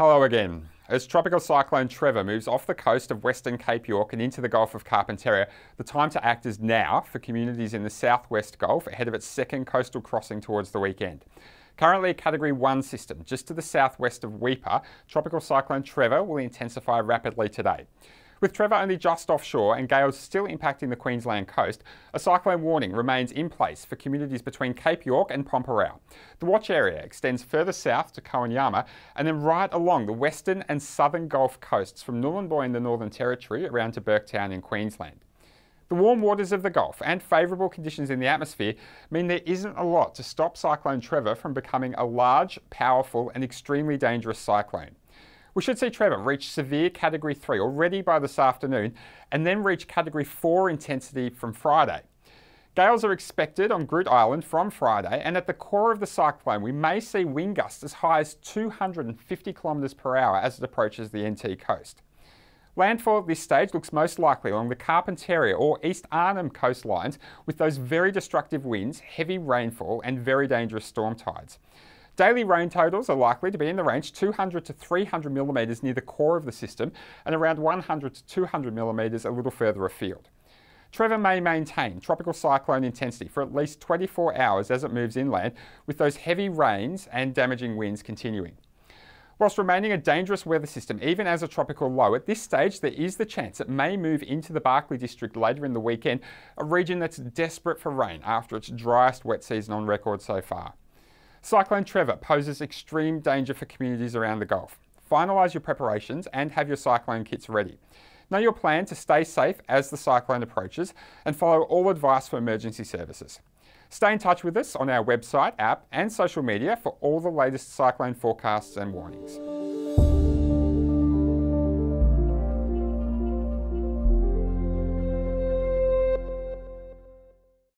Hello again. As Tropical Cyclone Trevor moves off the coast of Western Cape York and into the Gulf of Carpentaria, the time to act is now for communities in the southwest Gulf ahead of its second coastal crossing towards the weekend. Currently a Category 1 system just to the southwest of Weipa, Tropical Cyclone Trevor will intensify rapidly today. With Trevor only just offshore and gales still impacting the Queensland coast, a cyclone warning remains in place for communities between Cape York and Pormpuraaw. The watch area extends further south to Kowanyama and then right along the western and southern Gulf coasts from Nhulunbuy in the Northern Territory around to Burketown in Queensland. The warm waters of the Gulf and favourable conditions in the atmosphere mean there isn't a lot to stop Cyclone Trevor from becoming a large, powerful and extremely dangerous cyclone. We should see Trevor reach severe Category 3 already by this afternoon and then reach Category 4 intensity from Friday. Gales are expected on Groote Eylandt from Friday, and at the core of the cyclone, we may see wind gusts as high as 250 kilometres per hour as it approaches the NT coast. Landfall at this stage looks most likely along the Carpentaria or East Arnhem coastlines with those very destructive winds, heavy rainfall, and very dangerous storm tides. Daily rain totals are likely to be in the range 200 to 300 millimetres near the core of the system and around 100 to 200 millimetres a little further afield. Trevor may maintain tropical cyclone intensity for at least 24 hours as it moves inland, with those heavy rains and damaging winds continuing. Whilst remaining a dangerous weather system, even as a tropical low, at this stage there is the chance it may move into the Barkly district later in the weekend, a region that's desperate for rain after its driest wet season on record so far. Cyclone Trevor poses extreme danger for communities around the Gulf. Finalise your preparations and have your cyclone kits ready. Know your plan to stay safe as the cyclone approaches and follow all advice for emergency services. Stay in touch with us on our website, app and social media for all the latest cyclone forecasts and warnings.